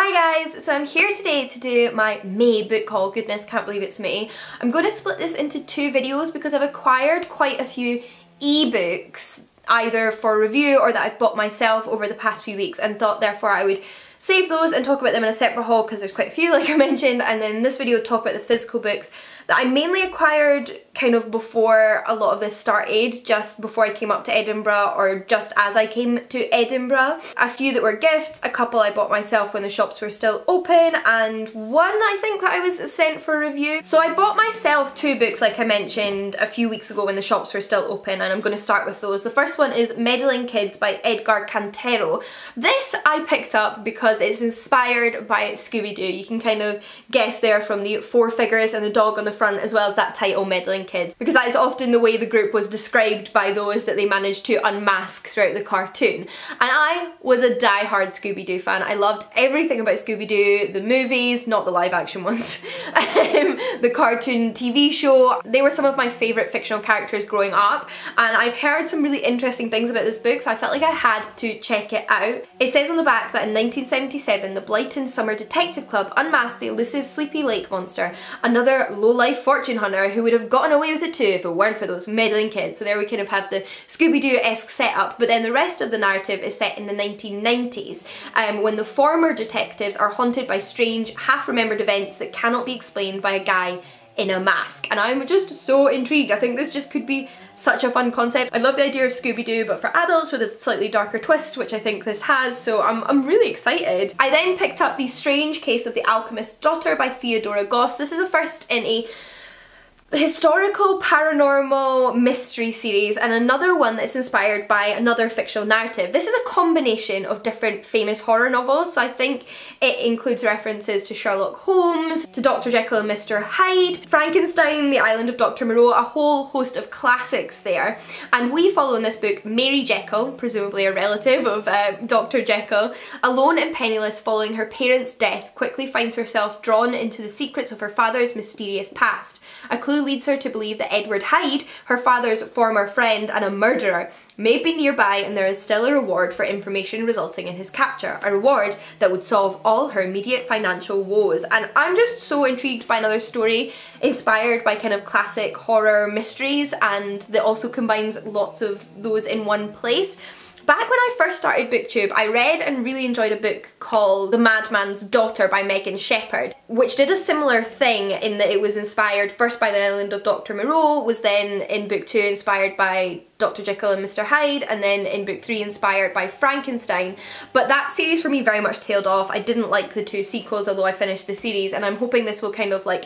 Hi guys, so I'm here today to do my May book haul. Goodness, can't believe it's May. I'm going to split this into two videos because I've acquired quite a few ebooks either for review or that I've bought myself over the past few weeks and thought therefore I would save those and talk about them in a separate haul because there's quite a few like I mentioned and then this video talk about the physical books that I mainly acquired kind of before a lot of this started, just before I came up to Edinburgh or just as I came to Edinburgh. A few that were gifts, a couple I bought myself when the shops were still open, and one I think that I was sent for review. So I bought myself two books like I mentioned a few weeks ago when the shops were still open and I'm going to start with those. The first one is Meddling Kids by Edgar Cantero. This I picked up because it's inspired by Scooby-Doo. You can kind of guess there from the four figures and the dog on the front as well as that title Meddling Kids because that is often the way the group was described by those that they managed to unmask throughout the cartoon. And I was a die-hard Scooby-Doo fan. I loved everything about Scooby-Doo, the movies, not the live action ones, um, the cartoon TV show. They were some of my favourite fictional characters growing up and I've heard some really interesting things about this book so I felt like I had to check it out. It says on the back that in 1977 the Blyton Summer Detective Club unmasked the elusive Sleepy Lake Monster, another low-life fortune hunter who would have gotten away with it too if it weren't for those meddling kids. So there we kind of have the Scooby-Doo-esque setup, but then the rest of the narrative is set in the 1990s um, when the former detectives are haunted by strange, half-remembered events that cannot be explained by a guy in a mask and I'm just so intrigued. I think this just could be such a fun concept. I love the idea of Scooby-Doo but for adults with a slightly darker twist which I think this has so I'm, I'm really excited. I then picked up The Strange Case of the Alchemist's Daughter by Theodora Goss. This is a first in a historical paranormal mystery series and another one that's inspired by another fictional narrative. This is a combination of different famous horror novels so I think it includes references to Sherlock Holmes, to Dr Jekyll and Mr Hyde, Frankenstein, The Island of Dr Moreau, a whole host of classics there and we follow in this book Mary Jekyll, presumably a relative of uh, Dr Jekyll, alone and penniless following her parents' death quickly finds herself drawn into the secrets of her father's mysterious past. A clue leads her to believe that Edward Hyde, her father's former friend and a murderer, may be nearby and there is still a reward for information resulting in his capture, a reward that would solve all her immediate financial woes. And I'm just so intrigued by another story inspired by kind of classic horror mysteries and that also combines lots of those in one place. Back when I first started booktube I read and really enjoyed a book called The Madman's Daughter by Megan Shepherd which did a similar thing in that it was inspired first by the island of Dr Moreau was then in book 2 inspired by Dr. Jekyll and Mr. Hyde and then in book three inspired by Frankenstein. But that series for me very much tailed off. I didn't like the two sequels although I finished the series and I'm hoping this will kind of like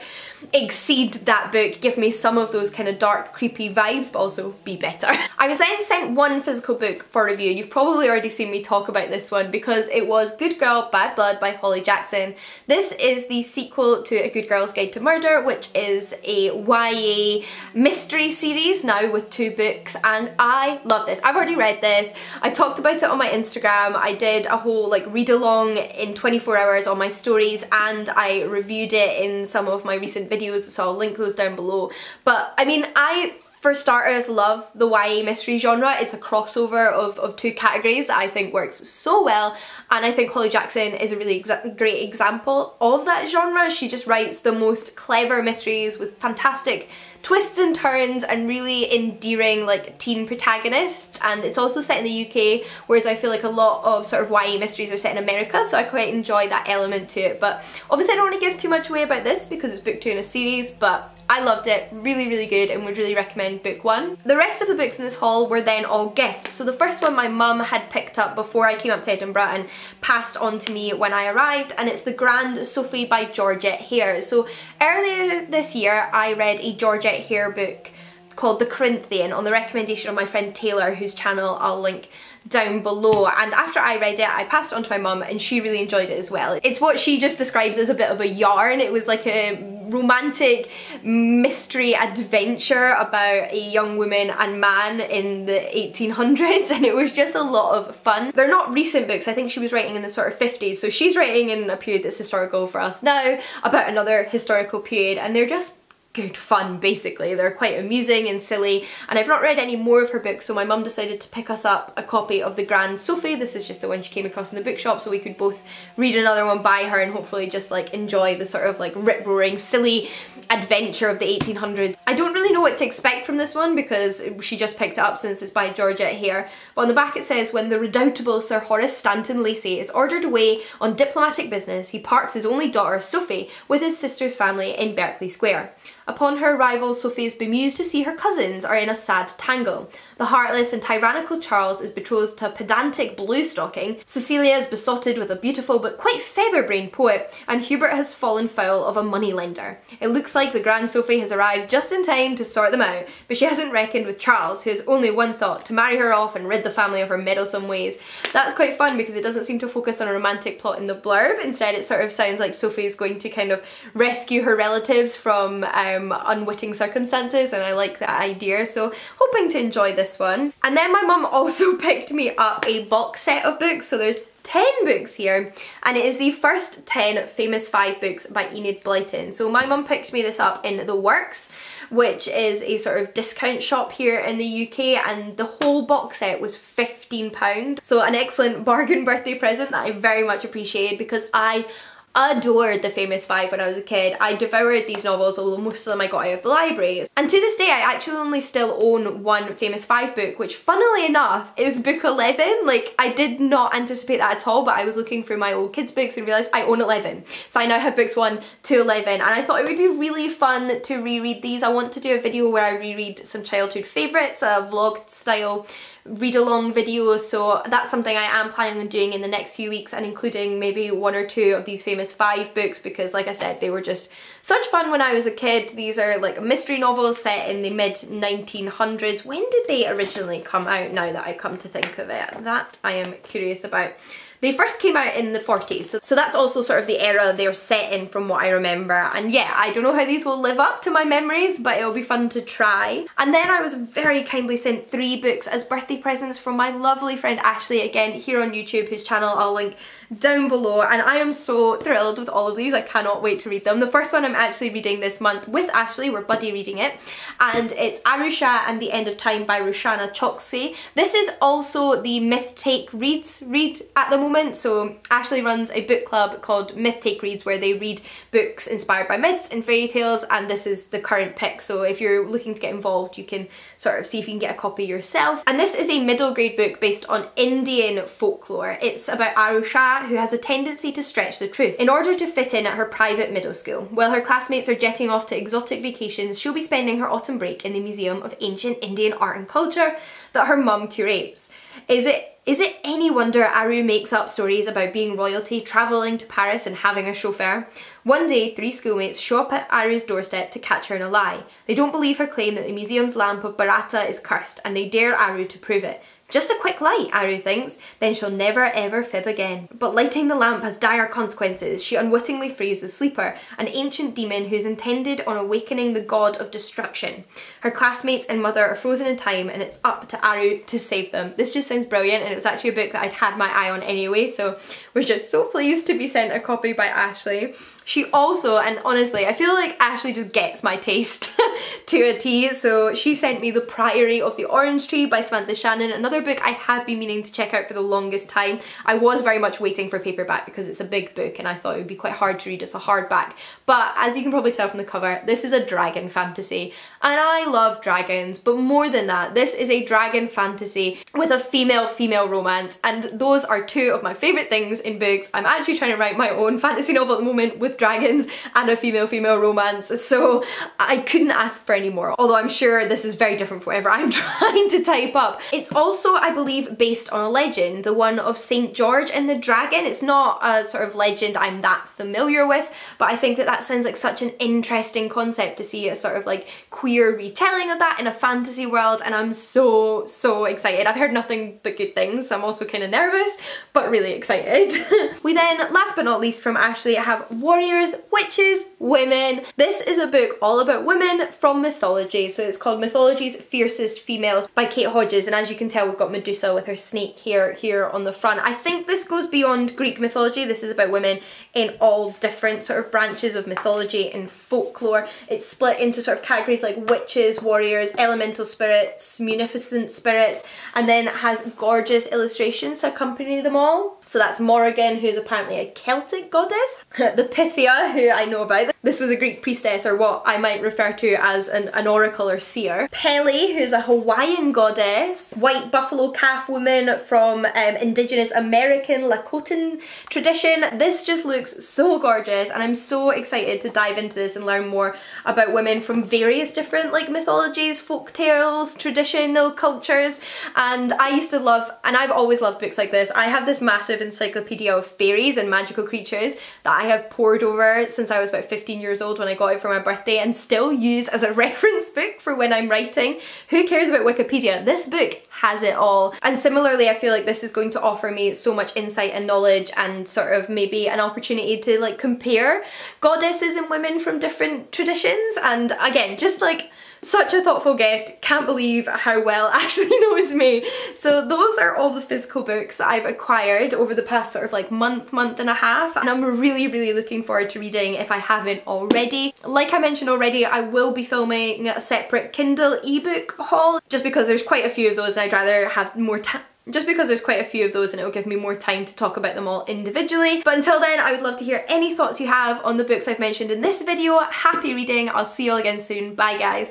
exceed that book, give me some of those kind of dark creepy vibes but also be better. I was then sent one physical book for review. You've probably already seen me talk about this one because it was Good Girl Bad Blood by Holly Jackson. This is the sequel to A Good Girl's Guide to Murder which is a YA mystery series now with two books and I love this. I've already read this. I talked about it on my Instagram. I did a whole like read along in 24 hours on my stories and I reviewed it in some of my recent videos so I'll link those down below. But I mean I for starters, love the YA mystery genre. It's a crossover of, of two categories that I think works so well and I think Holly Jackson is a really exa great example of that genre. She just writes the most clever mysteries with fantastic twists and turns and really endearing like teen protagonists and it's also set in the UK whereas I feel like a lot of sort of YA mysteries are set in America so I quite enjoy that element to it but obviously I don't want to give too much away about this because it's book two in a series but I loved it, really really good and would really recommend book one. The rest of the books in this haul were then all gifts. So the first one my mum had picked up before I came up to Edinburgh and passed on to me when I arrived and it's The Grand Sophy by Georgette Heyer. So earlier this year I read a Georgette Heyer book called The Corinthian on the recommendation of my friend Taylor whose channel I'll link down below and after I read it I passed it on to my mum and she really enjoyed it as well. It's what she just describes as a bit of a yarn. It was like a romantic mystery adventure about a young woman and man in the 1800s and it was just a lot of fun. They're not recent books, I think she was writing in the sort of 50s so she's writing in a period that's historical for us now about another historical period and they're just good fun basically. They're quite amusing and silly and I've not read any more of her books so my mum decided to pick us up a copy of The Grand Sophy. This is just the one she came across in the bookshop so we could both read another one by her and hopefully just like enjoy the sort of like rip-roaring silly adventure of the 1800s. I don't really know what to expect from this one because she just picked it up since it's by Georgette Heyer but on the back it says when the redoubtable Sir Horace Stanton Lacey is ordered away on diplomatic business he parks his only daughter Sophy with his sister's family in Berkeley Square. Upon her arrival, Sophy is bemused to see her cousins are in a sad tangle. The heartless and tyrannical Charles is betrothed to a pedantic blue-stocking, Cecilia is besotted with a beautiful but quite feather-brained poet, and Hubert has fallen foul of a moneylender. It looks like the Grand Sophy has arrived in time to sort them out, but she hasn't reckoned with Charles, who has only one thought, to marry her off and rid the family of her meddlesome ways. That's quite fun because it doesn't seem to focus on a romantic plot in the blurb, instead it sort of sounds like Sophy is going to kind of rescue her relatives from um, unwitting circumstances and I like that idea so hoping to enjoy this one. And then my mum also picked me up a box set of books so there's 10 books here and it is the first 10 famous 5 books by Enid Blyton. So my mum picked me this up in The Works which is a sort of discount shop here in the UK and the whole box set was £15. So an excellent bargain birthday present that I very much appreciated because I adored The Famous Five when I was a kid. I devoured these novels, although most of them I got out of the library. And to this day, I actually only still own one Famous Five book, which funnily enough is book 11. Like, I did not anticipate that at all, but I was looking through my old kids' books and realised I own 11. So I now have books 1 to 11, and I thought it would be really fun to reread these. I want to do a video where I reread some childhood favourites, a vlog style read along videos so that's something I am planning on doing in the next few weeks and including maybe one or two of these famous five books because like I said they were just such fun when I was a kid. These are like mystery novels set in the mid 1900s. When did they originally come out now that I come to think of it? That I am curious about. They first came out in the 40s, so, so that's also sort of the era they were set in from what I remember. And yeah, I don't know how these will live up to my memories, but it'll be fun to try. And then I was very kindly sent three books as birthday presents from my lovely friend Ashleigh, again, here on YouTube, whose channel I'll link down below and I am so thrilled with all of these. I cannot wait to read them. The first one I'm actually reading this month with Ashleigh, we're buddy reading it, and it's Aru Shah and the End of Time by Roshani Chokshi. This is also the Myth Take Reads read at the moment, so Ashleigh runs a book club called Myth Take Reads where they read books inspired by myths and fairy tales and this is the current pick, so if you're looking to get involved you can sort of see if you can get a copy yourself. And this is a middle grade book based on Indian folklore. It's about Aru Shah who has a tendency to stretch the truth in order to fit in at her private middle school. While her classmates are jetting off to exotic vacations, she'll be spending her autumn break in the Museum of Ancient Indian Art and Culture that her mum curates. Is it is it any wonder Aru makes up stories about being royalty, travelling to Paris and having a chauffeur? One day, three schoolmates show up at Aru's doorstep to catch her in a lie. They don't believe her claim that the museum's lamp of Bharata is cursed and they dare Aru to prove it. Just a quick light, Aru thinks, then she'll never ever fib again. But lighting the lamp has dire consequences. She unwittingly frees the sleeper, an ancient demon who's intended on awakening the god of destruction. Her classmates and mother are frozen in time and it's up to Aru to save them. This just sounds brilliant and it was actually a book that I'd had my eye on anyway, so we're just so pleased to be sent a copy by Ashleigh. She also, and honestly, I feel like Ashleigh just gets my taste to a T, so she sent me The Priory of the Orange Tree by Samantha Shannon, another book I had been meaning to check out for the longest time. I was very much waiting for paperback because it's a big book and I thought it would be quite hard to read as a hardback, but as you can probably tell from the cover, this is a dragon fantasy, and I love dragons, but more than that, this is a dragon fantasy with a female-female romance, and those are two of my favourite things in books. I'm actually trying to write my own fantasy novel at the moment with dragons and a female-female romance, so I couldn't ask for any more, although I'm sure this is very different from whatever I'm trying to type up. It's also, I believe, based on a legend, the one of St. George and the Dragon. It's not a sort of legend I'm that familiar with, but I think that that sounds like such an interesting concept to see a sort of like queer retelling of that in a fantasy world, and I'm so, so excited. I've heard nothing but good things, so I'm also kind of nervous, but really excited. we then, last but not least from Ashleigh, have warriors, witches, women. This is a book all about women from mythology. So it's called Mythology's Fiercest Females by Kate Hodges. And as you can tell, we've got Medusa with her snake here, here on the front. I think this goes beyond Greek mythology. This is about women in all different sort of branches of mythology and folklore. It's split into sort of categories like witches, warriors, elemental spirits, munificent spirits, and then has gorgeous illustrations to accompany them all. So that's Morrigan, who's apparently a Celtic goddess. the Pythia, who I know about. This was a Greek priestess, or what I might refer to as an, an oracle or seer. Pele, who's a Hawaiian goddess. White buffalo calf woman from um, indigenous American Lakotan tradition. This just looks so gorgeous and I'm so excited to dive into this and learn more about women from various different like mythologies, folk tales, traditional cultures and I used to love, and I've always loved books like this, I have this massive encyclopedia of fairies and magical creatures that I have pored over since I was about 15 years old when I got it for my birthday and still use as a reference book for when I'm writing. Who cares about Wikipedia? This book has it all. And similarly, I feel like this is going to offer me so much insight and knowledge and sort of maybe an opportunity to like compare goddesses and women from different traditions. And again, just like such a thoughtful gift. Can't believe how well Ashleigh knows me. So those are all the physical books I've acquired over the past sort of like month, month and a half. And I'm really, really looking forward to reading if I haven't already. Like I mentioned already, I will be filming a separate Kindle ebook haul just because there's quite a few of those and I'd rather have more time just because there's quite a few of those and it will give me more time to talk about them all individually. But until then, I would love to hear any thoughts you have on the books I've mentioned in this video. Happy reading. I'll see you all again soon. Bye guys.